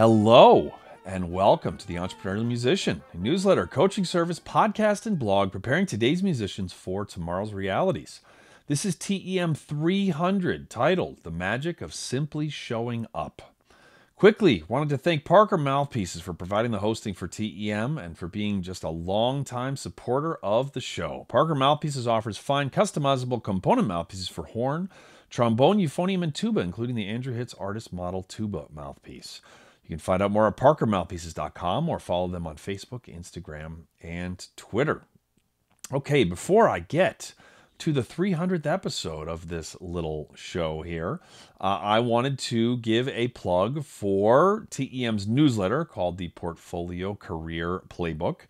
Hello, and welcome to the Entrepreneurial Musician, a newsletter, coaching service, podcast, and blog preparing today's musicians for tomorrow's realities. This is TEM 300, titled The Magic of Simply Showing Up. Quickly, wanted to thank Parker Mouthpieces for providing the hosting for TEM and for being just a long-time supporter of the show. Parker Mouthpieces offers fine customizable component mouthpieces for horn, trombone, euphonium, and tuba, including the Andrew Hitz Artist Model Tuba mouthpiece. You can find out more at parkermouthpieces.com or follow them on Facebook, Instagram, and Twitter. Okay, before I get to the 300th episode of this little show here, uh, I wanted to give a plug for TEM's newsletter called the Portfolio Career Playbook.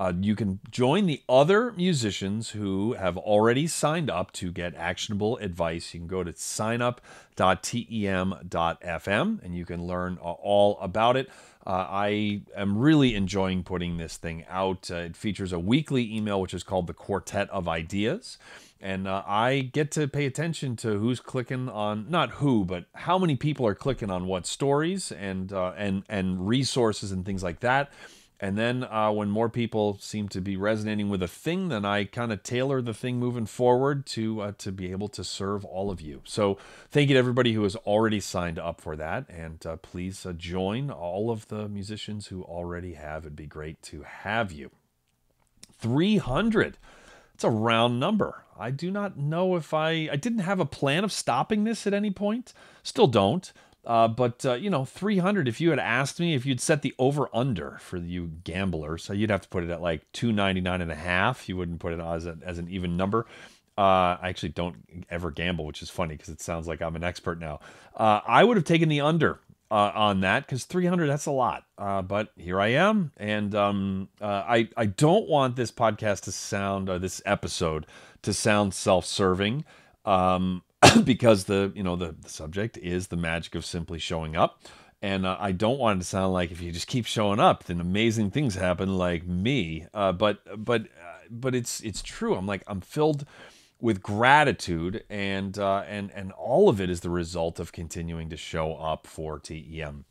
Uh, you can join the other musicians who have already signed up to get actionable advice. You can go to signup.tem.fm and you can learn uh, all about it. Uh, I am really enjoying putting this thing out. Uh, it features a weekly email, which is called the Quartet of Ideas. And uh, I get to pay attention to who's clicking on, not who, but how many people are clicking on what stories and, uh, and, and resources and things like that. And then uh, when more people seem to be resonating with a thing, then I kind of tailor the thing moving forward to uh, to be able to serve all of you. So thank you to everybody who has already signed up for that, and uh, please uh, join all of the musicians who already have. It'd be great to have you. Three hundred. It's a round number. I do not know if I I didn't have a plan of stopping this at any point. Still don't. Uh, but uh, you know, 300. If you had asked me if you'd set the over under for you gamblers, so you'd have to put it at like 299 and a half. You wouldn't put it as, a, as an even number. Uh, I actually don't ever gamble, which is funny because it sounds like I'm an expert now. Uh, I would have taken the under uh, on that because 300 that's a lot. Uh, but here I am, and um, I I don't want this podcast to sound or this episode to sound self-serving. Um, because the you know the, the, subject is the magic of simply showing up. And uh, i don't want it to sound like if you just keep showing up then amazing things happen like me. Uh, but but uh, but it's it's true. I'm like i'm filled with gratitude and uh, and and all of it is the result of continuing to show up for tem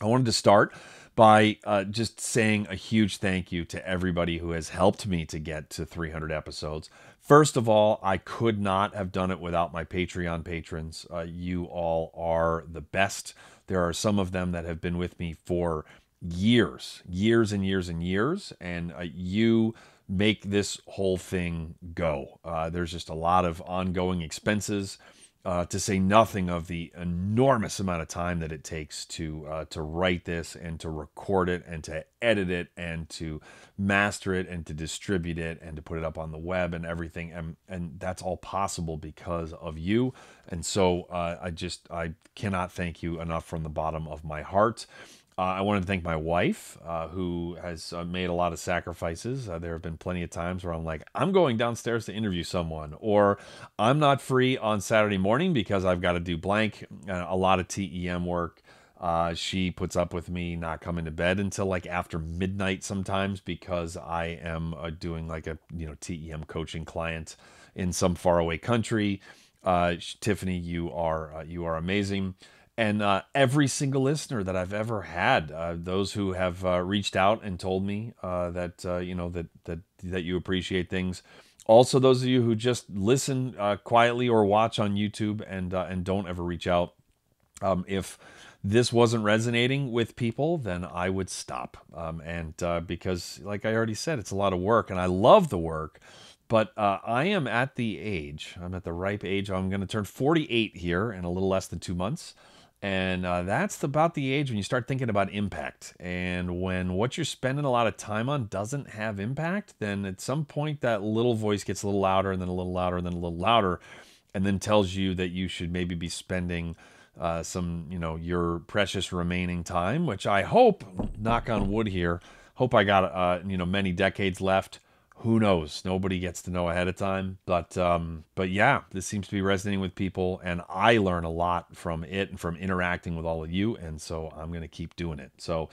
i wanted to start by uh, just saying a huge thank you to everybody who has helped me to get to 300 episodes. First of all, I could not have done it without my Patreon patrons. Uh, you all are the best. There are some of them that have been with me for years, years and years and years, and uh, you make this whole thing go. Uh, there's just a lot of ongoing expenses uh, to say nothing of the enormous amount of time that it takes to uh, to write this and to record it and to edit it and to master it and to distribute it and to put it up on the web and everything and and that's all possible because of you and so uh, I just I cannot thank you enough from the bottom of my heart. Uh, I wanted to thank my wife, uh, who has uh, made a lot of sacrifices. Uh, there have been plenty of times where I'm like, I'm going downstairs to interview someone, or I'm not free on Saturday morning because I've got to do blank, uh, a lot of TEM work. Uh, she puts up with me not coming to bed until like after midnight sometimes because I am doing like a you know TEM coaching client in some faraway country. Tiffany, you are you are amazing and uh, every single listener that I've ever had, uh, those who have uh, reached out and told me uh, that uh, you know that that that you appreciate things. Also, those of you who just listen uh, quietly or watch on YouTube and and don't ever reach out. Um, if this wasn't resonating with people, then I would stop. Um, and because, like I already said, it's a lot of work, and I love the work. But I am at the age, I'm at the ripe age. I'm going to turn 48 here in a little less than two months. And uh, that's about the age when you start thinking about impact. And when what you're spending a lot of time on doesn't have impact, then at some point that little voice gets a little louder and then a little louder and then a little louder, and then tells you that you should maybe be spending uh, some, you know, your precious remaining time, which I hope, knock on wood here, hope I got, uh, you know, many decades left who knows? Nobody gets to know ahead of time. But um, but yeah, this seems to be resonating with people, and I learn a lot from it and from interacting with all of you, and so I'm going to keep doing it. So.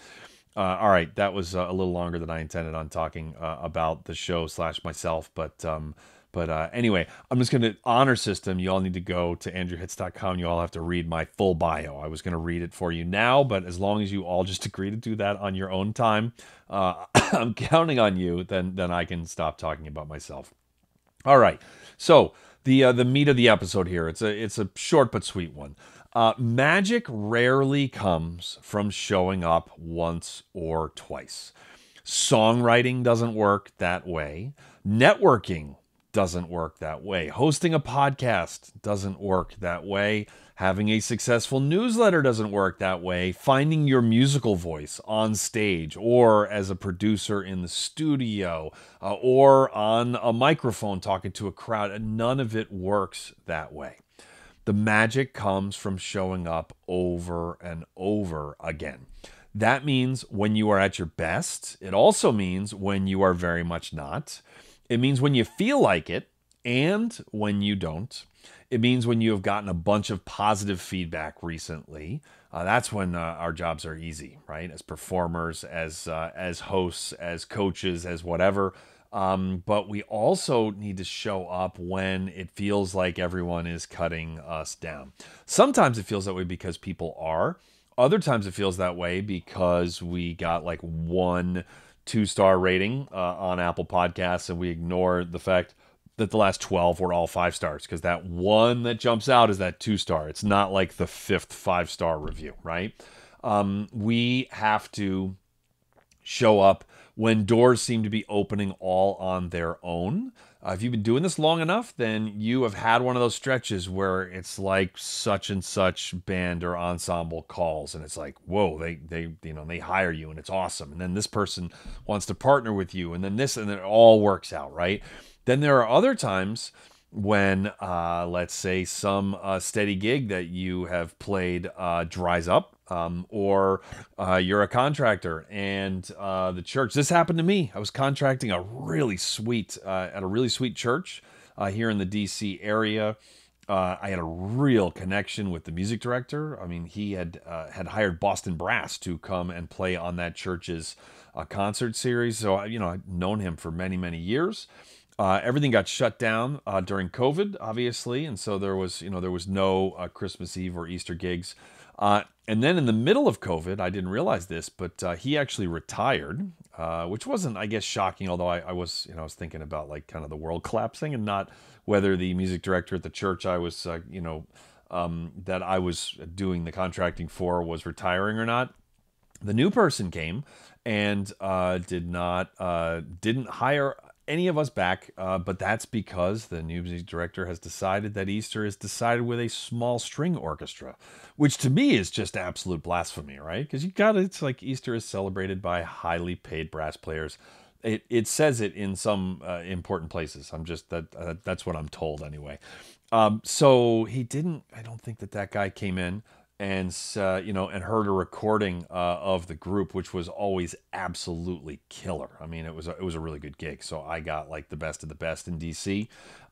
Uh, all right, that was uh, a little longer than I intended on talking uh, about the show slash myself, but um, But uh, anyway, I'm just going to honor system. You all need to go to andrewhitz.com. You all have to read my full bio. I was going to read it for you now, but as long as you all just agree to do that on your own time, uh, I'm counting on you. Then then I can stop talking about myself. All right. So the uh, the meat of the episode here. It's a it's a short but sweet one. Uh, magic rarely comes from showing up once or twice. Songwriting doesn't work that way. Networking doesn't work that way. Hosting a podcast doesn't work that way. Having a successful newsletter doesn't work that way. Finding your musical voice on stage or as a producer in the studio uh, or on a microphone talking to a crowd, none of it works that way. The magic comes from showing up over and over again. That means when you are at your best. It also means when you are very much not. It means when you feel like it and when you don't. It means when you have gotten a bunch of positive feedback recently. Uh, that's when uh, our jobs are easy, right? As performers, as uh, as hosts, as coaches, as whatever. Um, but we also need to show up when it feels like everyone is cutting us down. Sometimes it feels that way because people are. Other times it feels that way because we got like one two star rating uh, on Apple Podcasts, and we ignore the fact that the last 12 were all five stars because that one that jumps out is that two star. It's not like the fifth five star review, right? Um, we have to show up when doors seem to be opening all on their own. Uh, if you've been doing this long enough, then you have had one of those stretches where it's like such and such band or ensemble calls, and it's like, whoa, they they you know they hire you and it's awesome, and then this person wants to partner with you, and then this, and then it all works out, right? Then there are other times when, uh, let's say, some uh, steady gig that you have played uh, dries up, um, or uh, you're a contractor and uh, the church. This happened to me. I was contracting a really sweet uh, at a really sweet church here in the D.C. area. I had a real connection with the music director. I mean, he had had hired Boston Brass to come and play on that church's concert series. So you know, I've known him for many many years. Uh, everything got shut down uh, during COVID, obviously, and so there was, you know, there was no uh, Christmas Eve or Easter gigs. Uh, and then in the middle of COVID, I didn't realize this, but uh, he actually retired, uh, which wasn't, I guess, shocking. Although I, I, was, you know, I was thinking about like kind of the world collapsing and not whether the music director at the church I was, you know, um, that I was doing the contracting for was retiring or not. The new person came and did not didn't hire any of us back, uh, but that's because the new music director has decided that Easter is decided with a small string orchestra, which to me is just absolute blasphemy, right? Because you got it's like Easter is celebrated by highly paid brass players. It, it says it in some uh, important places. I'm just that uh, that's what I'm told anyway. Um, so he didn't. I don't think that that guy came in and uh, you know and heard a recording uh, of the group which was always absolutely killer. I mean it was a, it was a really good gig. So i got like the best of the best in dc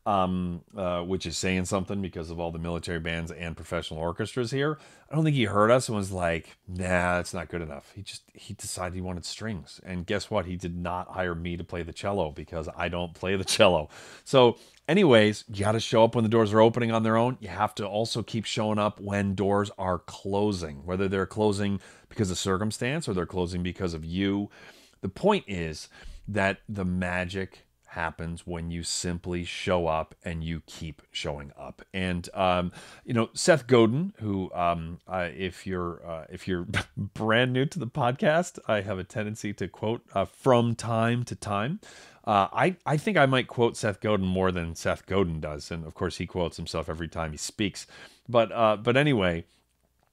um, uh, which is saying something because of all the military bands and professional orchestras here. I don't think he heard us and was like nah it's not good enough. He just he decided he wanted strings. And guess what? He did not hire me to play the cello because i don't play the cello. So anyways, you got to show up when the doors are opening on their own. You have to also keep showing up when doors are closing, whether they're closing because of circumstance or they're closing because of you. The point is that the magic happens when you simply show up and you keep showing up. And um, you know, Seth Godin, who um, uh, if you're uh, if you're brand new to the podcast, I have a tendency to quote uh, from time to time. Uh, I, I think I might quote Seth Godin more than Seth Godin does, and of course he quotes himself every time he speaks. But uh, but anyway,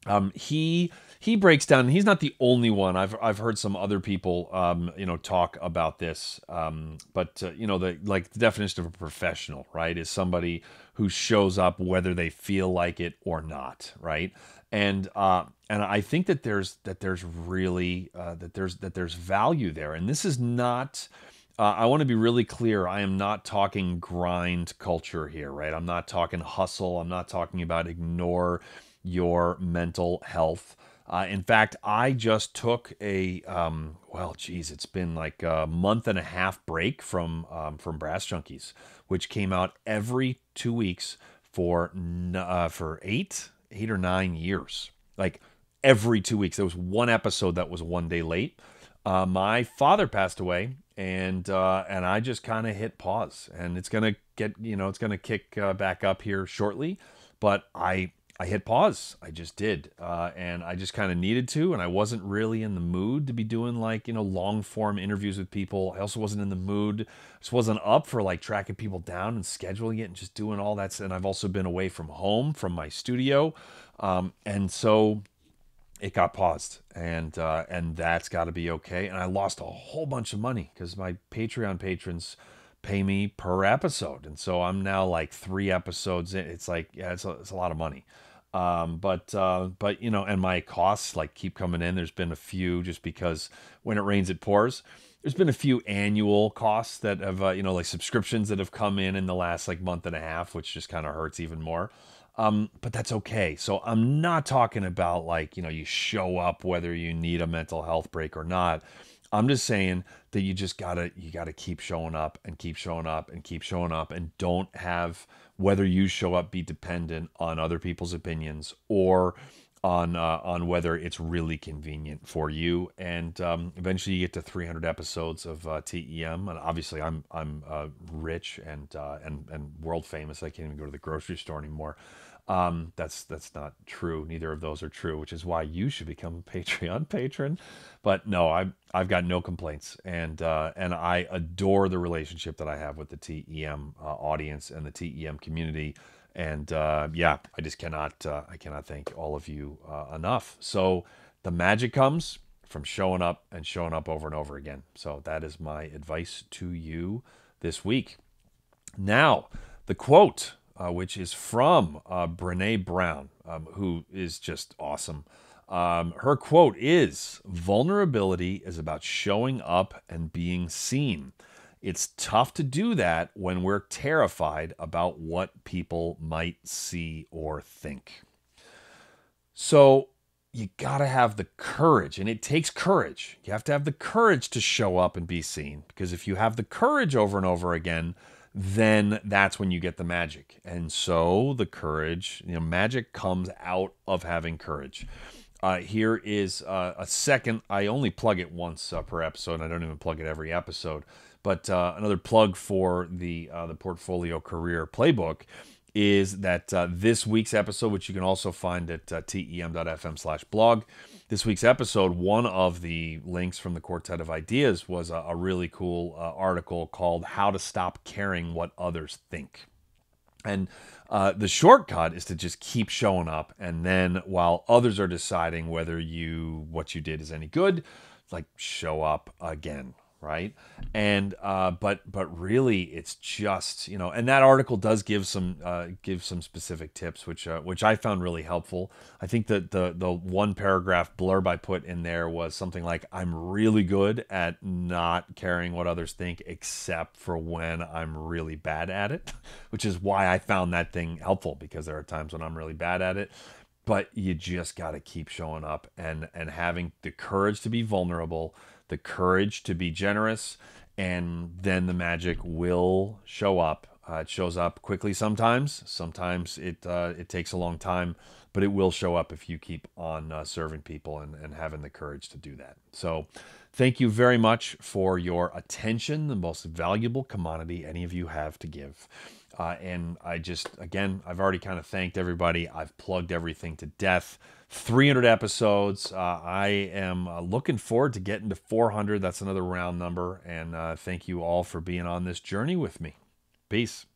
um, he he breaks down. He's not the only one. I've I've heard some other people, um, you know, talk about this. Um, but uh, you know, the like the definition of a professional, right, is somebody who shows up whether they feel like it or not, right? And uh, and I think that there's that there's really uh, that there's that there's value there. And this is not uh, I want to be really clear. I am not talking grind culture here, right? I'm not talking hustle. I'm not talking about ignore your mental health. Uh, in fact, I just took a um, well, geez, it's been like a month and a half break from um, from Brass Junkies, which came out every two weeks for uh, for eight eight or nine years, like every two weeks. There was one episode that was one day late. Uh, my father passed away, and uh, and I just kind of hit pause, and it's gonna get you know it's gonna kick uh, back up here shortly, but I I hit pause. I just did. Uh, and I just kind of needed to. And I wasn't really in the mood to be doing like, you know, long form interviews with people. I also wasn't in the mood. Just wasn't up for like tracking people down and scheduling it and just doing all that. And I've also been away from home, from my studio. Um, and so it got paused and uh, and that's got to be okay and i lost a whole bunch of money because my patreon patrons pay me per episode and so i'm now like three episodes in it's like yeah it's a, it's a lot of money um, but uh, but you know, and my costs like keep coming in. There's been a few just because when it rains, it pours. There's been a few annual costs that have uh, you know like subscriptions that have come in in the last like month and a half, which just kind of hurts even more. Um, but that's okay. So I'm not talking about like you know you show up whether you need a mental health break or not. I'm just saying that you just gotta you gotta keep showing up and keep showing up and keep showing up and don't have whether you show up be dependent on other people's opinions or on uh, on whether it's really convenient for you. And um, eventually, you get to 300 episodes of uh, TEM, and obviously, I'm I'm uh, rich and uh, and and world famous. I can't even go to the grocery store anymore. Um, that's that's not true. Neither of those are true, which is why you should become a Patreon patron. But no, I've I've got no complaints, and uh, and I adore the relationship that I have with the TEM uh, audience and the TEM community. And uh, yeah, I just cannot uh, I cannot thank all of you uh, enough. So the magic comes from showing up and showing up over and over again. So that is my advice to you this week. Now, the quote uh, which is from uh, Brene Brown, um, who is just awesome. Um, her quote is Vulnerability is about showing up and being seen. It's tough to do that when we're terrified about what people might see or think. So, you got to have the courage, and it takes courage. You have to have the courage to show up and be seen because if you have the courage over and over again, then that's when you get the magic. And so the courage, you know, magic comes out of having courage. Uh, here is uh, a second. I only plug it once uh, per episode. I don't even plug it every episode. But uh, another plug for the uh, the portfolio career playbook is that uh, this week's episode, which you can also find at tem.fm/blog, this week's episode, one of the links from the Quartet of Ideas was a, a really cool uh, article called How to Stop Caring What Others Think. And uh, the shortcut is to just keep showing up. And then while others are deciding whether you what you did is any good, like show up again, right? And uh, but but really it's just you know and that article does give some uh, give some specific tips which uh, which I found really helpful. I think that the the one paragraph blurb I put in there was something like I'm really good at not caring what others think except for when I'm really bad at it which is why I found that thing helpful because there are times when I'm really bad at it but you just got to keep showing up and and having the courage to be vulnerable the courage to be generous, and then the magic will show up. Uh, it shows up quickly sometimes. Sometimes it uh, it takes a long time, but it will show up if you keep on uh, serving people and, and having the courage to do that. So, thank you very much for your attention, the most valuable commodity any of you have to give. Uh, and I just, again, I've already kind of thanked everybody. I've plugged everything to death. 300 episodes. Uh, I am uh, looking forward to getting to 400. That's another round number. And uh, thank you all for being on this journey with me. Peace.